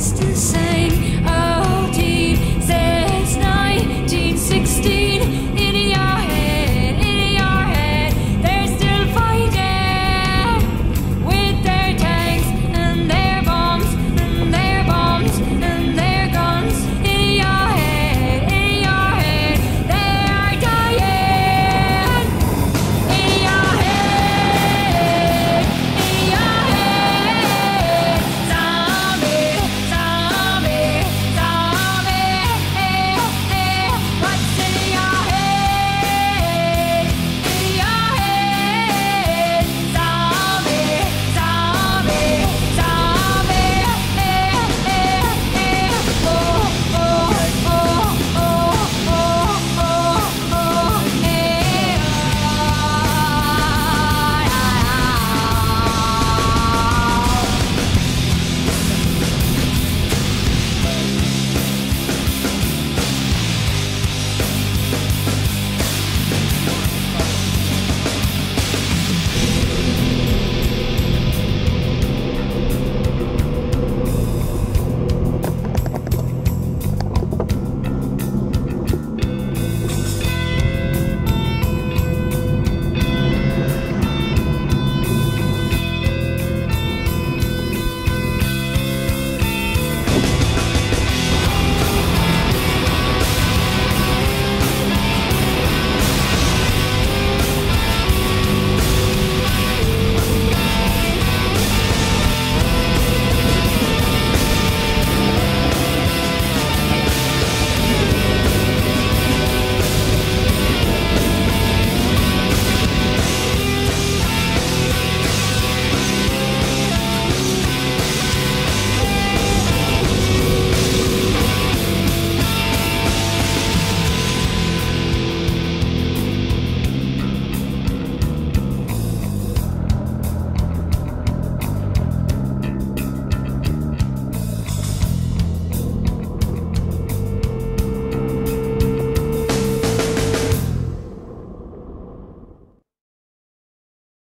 it's the same.